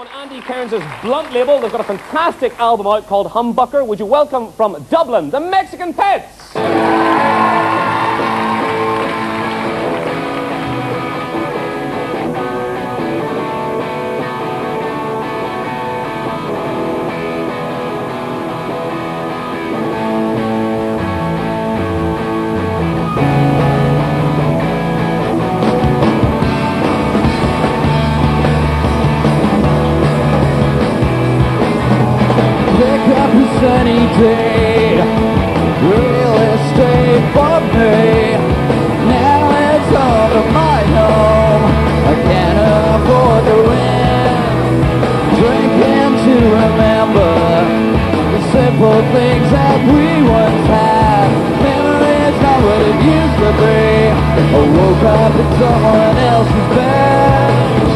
on Andy Cairns' Blunt label. They've got a fantastic album out called Humbucker. Would you welcome from Dublin, the Mexican Pets? remember the simple things that we once had. Memories not what it used to be. I woke up in someone else's bed.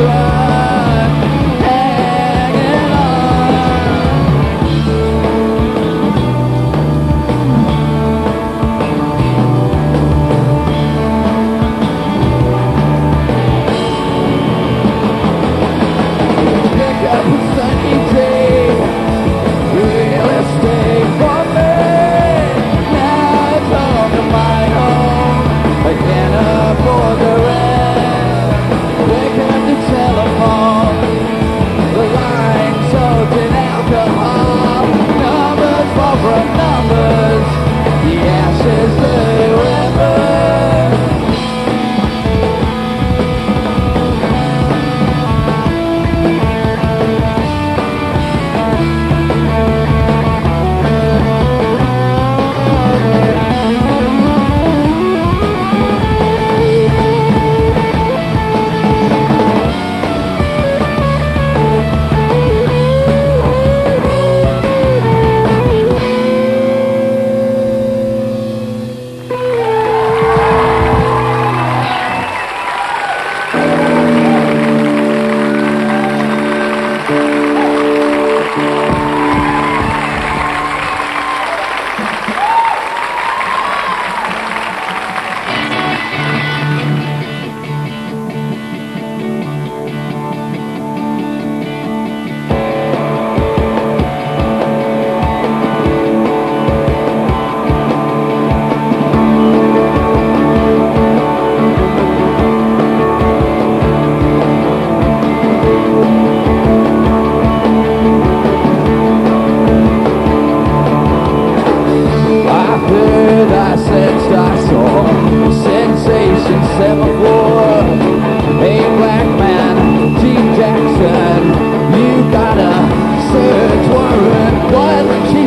cry.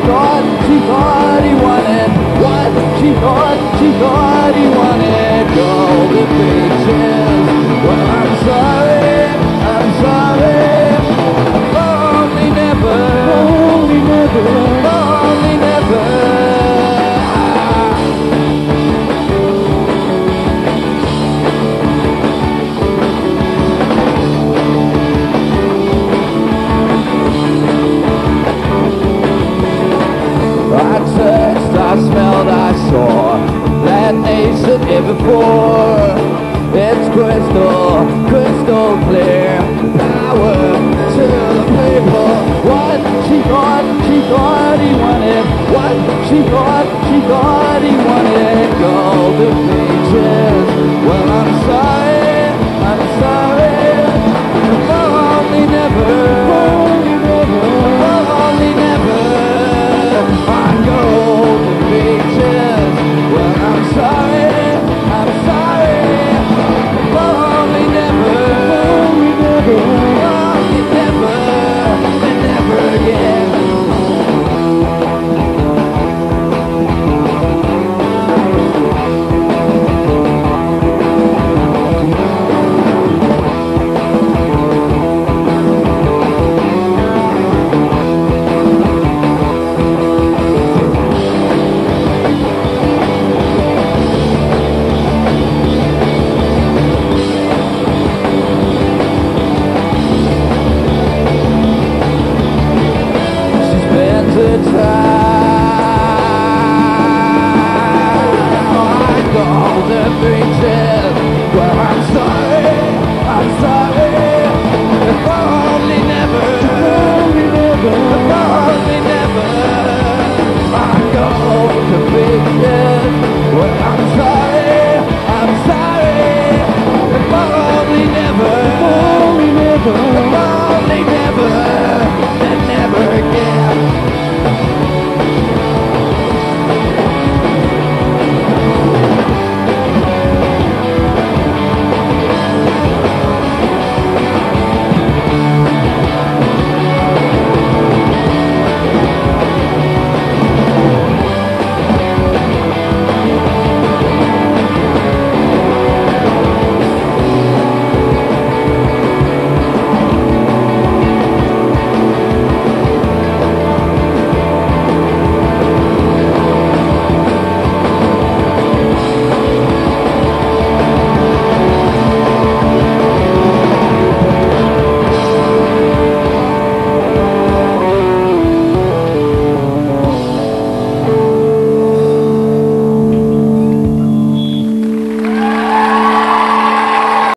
Thought, she thought he wanted. What she thought, she thought he wanted. Golden beaches. Well, I'm sorry, I'm sorry. Only never, only never, clear. Power to the people. What she thought, she thought he wanted. What she thought, she thought he wanted. Golden beaches. Well, I'm sorry, I'm sorry. all the bridges where I'm sorry.